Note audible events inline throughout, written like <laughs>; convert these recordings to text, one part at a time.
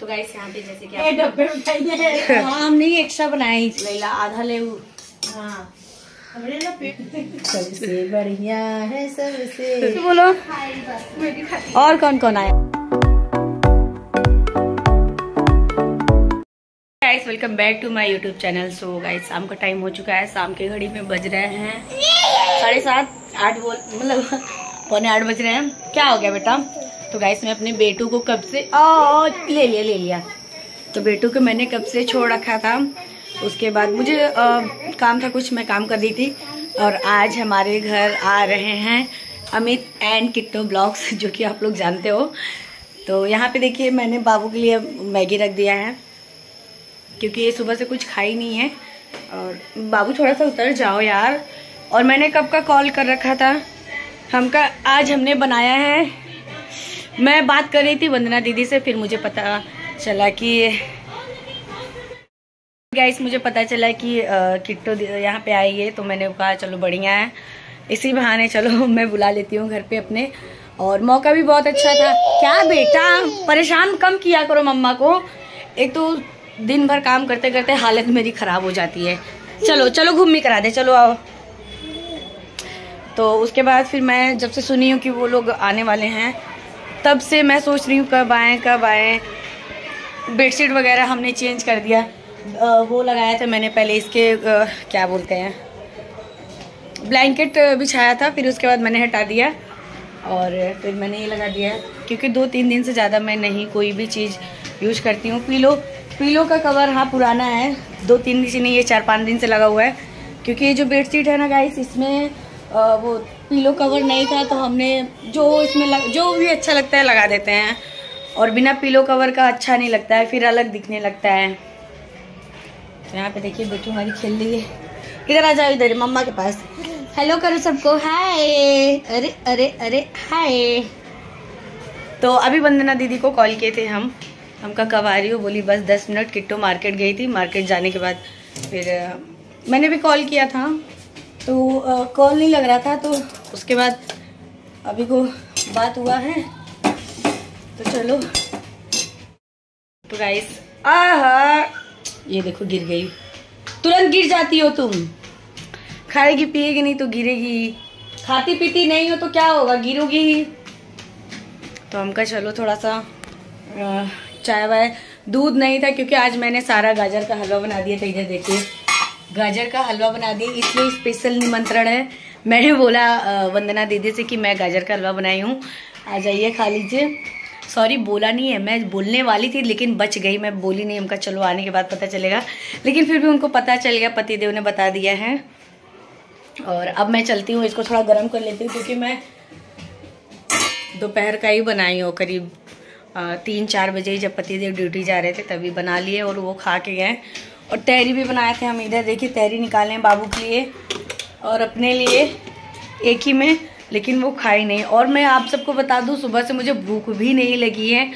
तो गाइस यहाँ पे जैसे कि आप डब्बे उठाइए हाँ, हम नहीं एक्स्ट्रा बनाए लैला आधा ले हाँ। हमने ना पेट। सबसे बढ़िया है सबसे। बोलो। और कौन कौन आया? Guys welcome back to my YouTube channel so guys शाम का टाइम हो चुका है। शाम के घड़ी में बज रहे हैं। साढ़े सात आठ बोल मतलब पौने आठ बज रहे हैं। क्या हो गया बेटा? तो गाइस मैं अपने बेटू को कब से ओ ले लिया ले लिया। तो बेटू को मैंने कब से छोड़ रखा था। उसके बाद मुझे अ, काम था कुछ मैं काम कर रही थी। और आज हमारे घर आ रहे हैं अमित एंड किट्टो ब्लॉग्स <laughs> जो कि आप लोग जानते हो। तो यहाँ पे देखिए मैंने बाबू के लिए मैगी रख दिया है। क्योंकि ये सुबह से कुछ खाई नहीं है। और बाबू थोड़ा सा उतर जाओ यार। और मैंने कब का कॉल कर रखा था? हमका आज हमने बनाया है मैं बात कर रही थी वंदना दीदी से, फिर मुझे पता चला कि गाइस मुझे पता चला कि किट्टो यहाँ पे आई है तो मैंने कहा, चलो, बढ़िया है। इसी बहाने, चलो, <laughs> मैं बुला लेती हूँ घर पे अपने। और मौका भी बहुत अच्छा था। क्या बेटा, परेशान कम किया करो मम्मा को। एक तो दिन भर काम करते करते हालत मेरी खराब हो जाती है। चलो चलो घूमी करा दे, चलो आओ। तो उसके बाद फिर मैं जब से सुनी हूँ कि वो लोग आने वाले हैं तब से मैं सोच रही हूँ कब आएँ, कब आए। बेडशीट वगैरह हमने चेंज कर दिया। वो लगाया था मैंने पहले इसके क्या बोलते हैं, ब्लैंकेट बिछाया था, फिर उसके बाद मैंने हटा दिया। और फिर मैंने ये लगा दिया, क्योंकि दो तीन दिन से ज़्यादा मैं नहीं कोई भी चीज़ यूज़ करती हूँ। पीलो पीलो का कवर हाँ पुराना है, दो तीन दिन से नहीं, ये चार पाँच दिन से लगा हुआ है। क्योंकि ये जो बेडशीट है ना गाइस इसमें वो पीलो कवर नहीं था तो हमने जो इसमें लग, जो भी अच्छा लगता है लगा देते हैं। और बिना पीलो कवर का अच्छा नहीं लगता है फिर अलग दिखने लगता है। तो यहाँ पे देखिए बेटू हमारी खेल रही है। इधर आ जाओ इधर मम्मा के पास। हेलो करो सबको हाय अरे अरे अरे हाय तो अभी वंदना दीदी को कॉल किए थे हम। हमका कब आ रही हो? बोली बस दस मिनट किट्टो मार्केट गई थी। मार्केट जाने के बाद फिर मैंने भी कॉल किया था। तो कॉल नहीं लग रहा था तो उसके बाद अभी को बात हुआ है। तो चलो। तो गाइस आहा! ये देखो, गिर गई। तुरंत गिर जाती हो तुम। खाएगी, पिएगी नहीं तो गिरेगी। खाती पीती नहीं हो तो क्या होगा? गिरोगी ही। तो हमका चलो थोड़ा सा चाय वाय दूध नहीं था, क्योंकि आज मैंने सारा गाजर का हलवा बना दिया था, इधर देखिए। गाजर का हलवा बना दिया इसलिए स्पेशल निमंत्रण है। मैंने बोला वंदना दीदी से कि मैं गाजर का हलवा बनाई हूँ। आ जाइए, खा लीजिए। सॉरी बोला नहीं है, मैं बोलने वाली थी, लेकिन बच गई। मैं बोली नहीं, उनका चलो आने के बाद पता चलेगा। लेकिन फिर भी उनको पता चल गया, पतिदेव ने बता दिया है। और अब मैं चलती हूँ, इसको थोड़ा गर्म कर लेती हूँ, क्योंकि मैं दोपहर का ही बनाई हूँ, करीब तीन चार बजे जब पतिदेव ड्यूटी जा रहे थे, तभी बना लिए और वो खा के गए। और तहरी भी बनाए थे हम इधर। देखिए, तहरी निकाले हैं बाबू के लिए और अपने लिए एक ही में, लेकिन वो खाई नहीं। और मैं आप सबको बता दूँ, सुबह से मुझे भूख भी नहीं लगी है।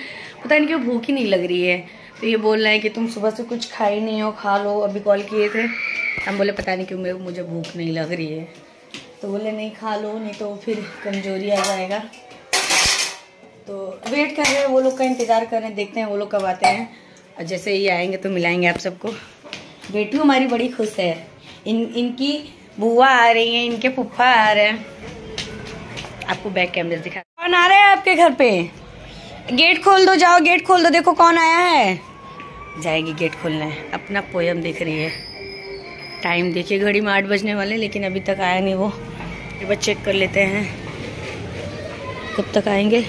पता नहीं क्यों भूख ही नहीं लग रही है। तो ये बोल रहे हैं कि तुम सुबह से कुछ खाई नहीं हो, खा लो। अभी कॉल किए थे। हम बोले, पता नहीं क्यों मेरे मुझे भूख नहीं लग रही है। तो बोले, नहीं, खा लो, नहीं तो फिर कमज़ोरी आ जाएगा। तो वेट कर रहे हैं, वो लोग का इंतज़ार कर रहे हैं, देखते हैं वो लोग कब आते हैं। और जैसे ही आएँगे तो मिलाएँगे आप सबको। बेटू हमारी बड़ी खुश है। इन, इनकी बुआ आ रही है, इनके फुफ्फा आ रहे हैं। आपको बैक कैमरे दिखा कौन आ रहा है आपके घर पे? गेट खोल दो, जाओ गेट खोल दो, देखो कौन आया है। जाएगी गेट खोलने। अपना पोयम देख रही है। टाइम देखिए, घड़ी में आठ बजने वाले, लेकिन अभी तक आया नहीं वो। एक बार चेक कर लेते हैं। कब तक आएँगे?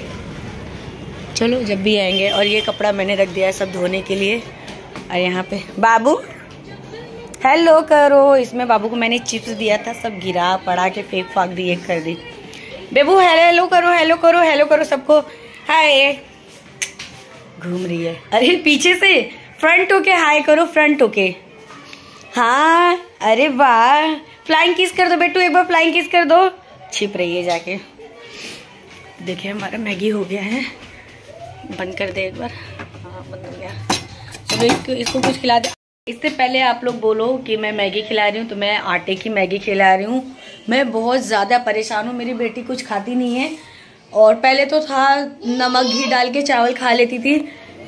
चलो, जब भी आएँगे। और ये कपड़ा मैंने रख दिया है सब धोने के लिए। और यहाँ पे बाबू? हेलो करो। इसमें बाबू को मैंने चिप्स दिया था, सब गिरा, पड़ा के फेंक फाक दी एक कर दी। बेबू हेलो हेलो करो हेलो करो हेलो करो सबको। हाय घूम रही है। अरे, पीछे से। फ्रंट होके हाय करो फ्रंट होके। हाँ अरे, वाह। फ्लाइंग किस कर दो बेटू, एक बार फ्लाइंग किस कर दो। छिप रही है जाके। देखिए, हमारा मैगी हो गया है। बंद कर दे एक बार। हाँ बंद हो गया। चलो, इसको इसको कुछ खिला दे। इससे पहले आप लोग बोलो कि मैं मैगी खिला रही हूँ तो मैं आटे की मैगी खिला रही हूँ। मैं बहुत ज़्यादा परेशान हूँ, मेरी बेटी कुछ खाती नहीं है। और पहले तो था, नमक घी डाल के चावल खा लेती थी,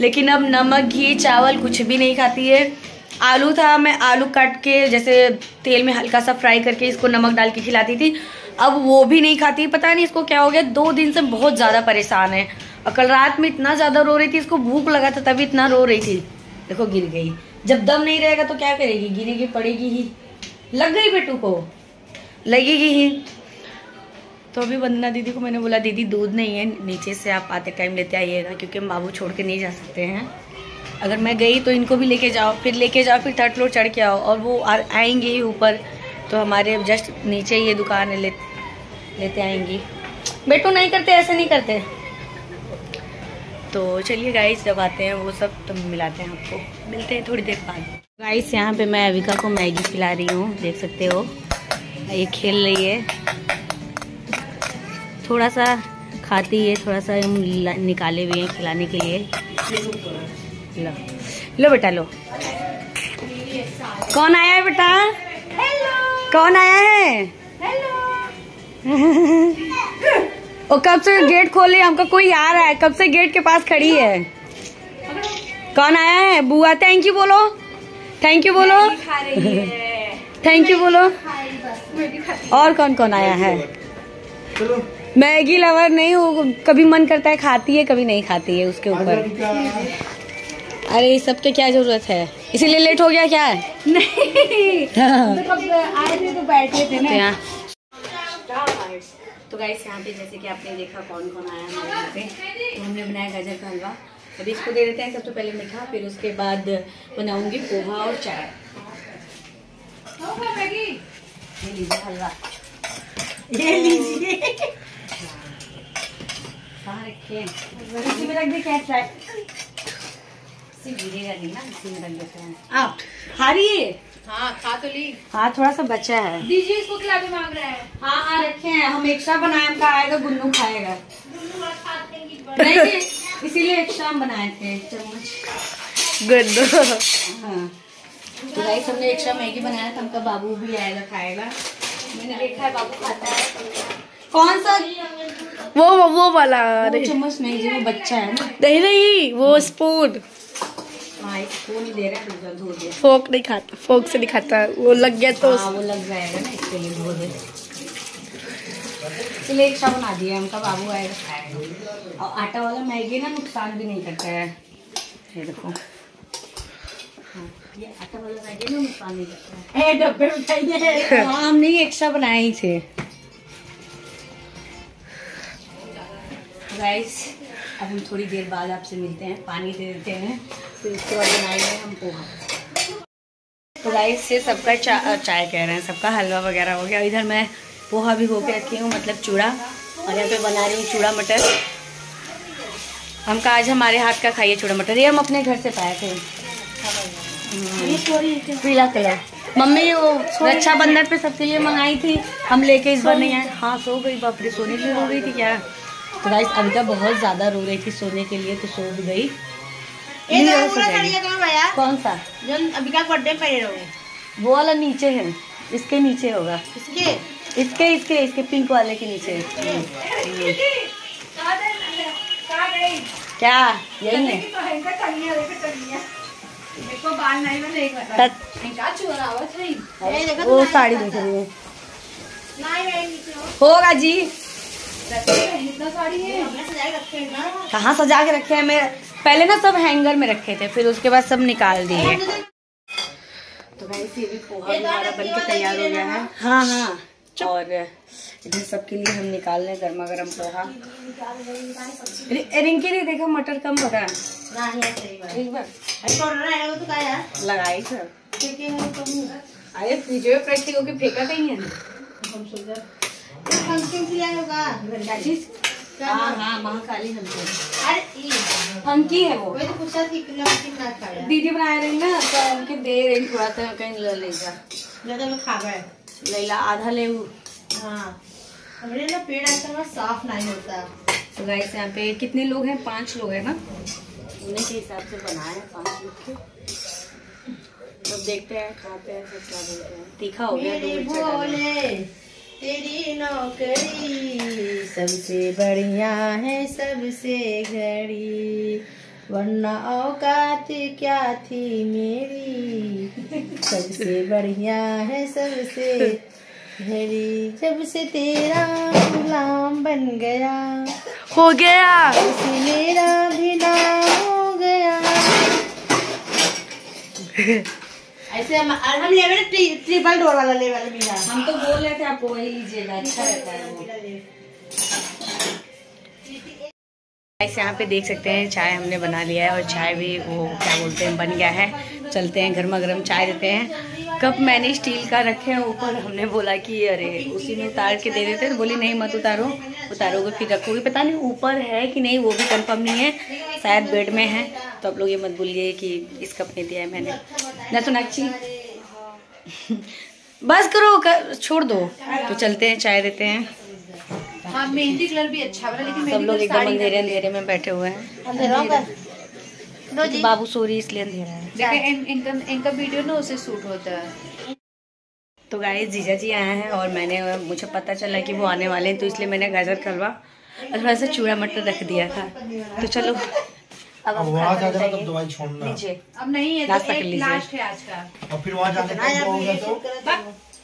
लेकिन अब नमक घी, चावल कुछ भी नहीं खाती है। आलू था, मैं आलू काट के जैसे तेल में हल्का सा फ्राई करके इसको नमक डाल के खिलाती थी। अब वो भी नहीं खाती, पता नहीं इसको क्या हो गया। दो दिन से बहुत ज़्यादा परेशान है। और कल रात में इतना ज़्यादा रो रही थी, इसको भूख लगा था, तभी इतना रो रही थी। देखो, गिर गई। जब दम नहीं रहेगा तो क्या करेगी? गिरेगी पड़ेगी ही। लग गई बेटू को। लगेगी ही। तो अभी वंदना दीदी को मैंने बोला दीदी दूध नहीं है नीचे से आप आते टाइम लेते आइएगा क्योंकि हम बाबू छोड़ के नहीं जा सकते हैं। अगर मैं गई तो इनको भी लेके जाओ फिर लेके जाओ फिर थर्ड फ्लोर चढ़ के आओ और वो आएँगे ही ऊपर। तो हमारे जस्ट नीचे ही ये दुकान है ले, लेते आएँगी। बेटू नहीं करते ऐसे नहीं करते। तो चलिए गाइस जब आते हैं वो सब तो मिलाते हैं आपको। मिलते हैं थोड़ी देर बाद। गाइस यहाँ पे मैं अविका को मैगी खिला रही हूँ देख सकते हो। ये खेल रही है। थोड़ा सा खाती है थोड़ा सा हम निकाले हुए हैं खिलाने के लिए। लो लो बेटा लो। कौन आया है बेटा? कौन आया है? हेलो <laughs> और कब से गेट खोले हमका कोई आ रहा है? कब से गेट के पास खड़ी है? कौन आया है? बुआ थैंक यू बोलो। थैंक यू बोलो। थैंक यू बोलो। और कौन कौन आया है? मैगी लवर नहीं हो। कभी मन करता है खाती है कभी नहीं खाती है उसके ऊपर। अरे इस सब के क्या ज़रूरत है? इसीलिए लेट हो गया क्या? नहीं। तो आए थे तो बैठे थे ना। तो गाइस यहाँ पे जैसे कि आपने देखा कौन कौन आया हमारे यहाँ पे। तो हमने बनाया गाजर का हलवा। अभी इसको दे देते हैं सबसे तो पहले मीठा फिर उसके बाद बनाऊँगी पोहा और चाय। ये लीजिए हलवा। ये लीजिए। कहाँ रखे रख दे क्या ट्राई गिरेगा नहीं ना इसी में रख देते हैं। आप रही है हाँ खा तो ली। हाँ थोड़ा सा बचा है। दीजिए इसको खिला भी मांग रहा है। हाँ हाँ रखे हैं। हम एक्स्ट्रा बनाए हमका आएगा गुन्नू खाएगा। नहीं इसीलिए एक्स्ट्रा हम बनाए थे चम्मच। गुड हाँ। तो राइस हमने एक्स्ट्रा मैगी बनाया था हमका बाबू भी आएगा खाएगा। मैंने देखा है बाबू खाता है। कौन सा? वो वो वाला चम्मच नहीं जी वो बच्चा है नहीं नहीं वो स्पून। फोक नहीं खाता फोक से नहीं खाता वो लग गया तो हाँ वो लग जाएगा ना धो दे। इसलिए बना दिया हमका बाबू आएगा। और आटा वाला मैगी ना नुकसान भी नहीं करता है। ये देखो। हाँ, ये आटा वाला मैगी ना नुकसान नहीं करता है। डब्बे में <laughs> हाँ हम एक्स्ट्रा बनाए ही थे गाइस अब हम थोड़ी देर बाद आपसे मिलते हैं पानी दे देते हैं फिर उसके बाद बनाएँगे हम पोहा। तो गाइस से सबका चा, चाय कह रहे हैं सबका हलवा वगैरह हो गया। इधर मैं पोहा भी हो के रखी हूँ मतलब चूड़ा। और यहाँ पे बना रही हूँ चूड़ा मटर। हमका आज हमारे हाथ का खाइए चूड़ा मटर। ये हम अपने घर से पाए थे। पीला कलर। मम्मी वो रक्षाबंधन पे सबके लिए मंगाई थी। हम लेके इस बार नहीं आए। हाँ सो गई बापरे सोने के हो गई थी क्या? तो गाइस अबिका बहुत ज़्यादा रो रही थी सोने के लिए तो सो भी गई। कौन सा? जो अबिका बर्थडे पे रहो वो वाला नीचे है इसके नीचे होगा। इसके? इसके इसके इसके पिंक वाले के नीचे। क्या? यही है। वो साड़ी दिख रही है। होगा जी। कहाँ सजा के रखे हैं? मैं पहले ना सब हैंगर में रखे थे फिर उसके बाद सब निकाल दिए। तो ये भी पोहा हमारा बन के तैयार हो गया है। हाँ हाँ। और इधर सबके लिए हम निकाल रहे हैं गर्मा गर्म पोहा रिंकी ने देखा मटर कम पका एक बार। लगाई सर। अरे फ्रिज में फ्रेश फेंका कहीं है। क्या चीज़ हाँ हाँ महाकाली हमको फंकी है वो। दीदी बना रही ना तो उनके दे रही थोड़ा सा कहीं ले लेगा लैला आधा ले हमारे ना पेड़ आजकल साफ़ नहीं होता तो गाइस यहाँ पे कितने लोग हैं? पाँच लोग हैं ना? उन्हीं के हिसाब से बनाए हैं पाँच लोग के तो देखते हैं खाते हैं सब क्या बोलते हैं। तीखा हो गया तेरी नौकरी सबसे बढ़िया है सबसे घड़ी। वरना औकात क्या थी मेरी? सबसे बढ़िया है सबसे घड़ी। जब से तेरा गुलाम बन गया हो गया। उसे मेरा भी नाम हो गया। ऐसे हम हम लेवल वाले ट्रिपल डोर वाला लेवल भी है हम तो बोल रहे थे आप वही लीजिएगा अच्छा रहता है वो। ऐसे यहाँ पे देख सकते हैं चाय हमने बना लिया है और चाय भी वो क्या बोलते हैं बन गया है। चलते हैं गर्मा गर्म चाय देते हैं। कप मैंने स्टील का रखे हैं ऊपर हमने बोला कि अरे उसी में उतार के दे देते तो बोली नहीं मत उतारो उतारोगे फिर रखोगे। पता नहीं ऊपर है कि नहीं वो भी कंफर्म नहीं है। शायद बेड में है। तो आप लोग ये मत भूलिए कि इस कप ने दिया है मैंने। ना तो नाची बस करो कर, छोड़ दो। तो चलते हैं चाय देते हैं। हाँ मेहंदी कलर भी अच्छा वाला लेकिन सब लोग एकदम अंधेरे अंधेरे में बैठे हुए हैं। लो जी। बाबू सो रही इसलिए अंधेरा है। देखिए इन, इनका इनका वीडियो ना उसे सूट होता है। तो गाइस जीजा जी आए हैं और मैंने मुझे पता चला कि वो आने वाले हैं तो इसलिए मैंने गाजर का हलवा और थोड़ा सा चूड़ा मटर रख दिया था। तो चलो अब अब वहाँ जाकर तब दवाई छोड़ना। लीजिए। अब नहीं है तो एक लीजिए। लास्ट है आज का। और फिर वहाँ जाकर तब हो गया तो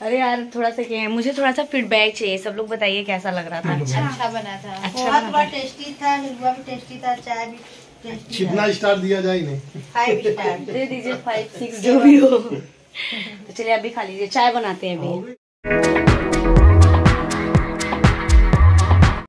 अरे यार थोड़ा सा क्या है मुझे थोड़ा सा फीडबैक चाहिए सब लोग बताइए कैसा लग रहा था। अच्छा बना था। अच्छा बहुत बना बड़ा टेस्टी था हलवा भी टेस्टी था चाय भी। कितना स्टार दिया जाए नहीं फाइव स्टार दे दीजिए फाइव सिक्स <laughs> जो भी हो। <laughs> तो चलिए अभी खा लीजिए चाय बनाते हैं अभी।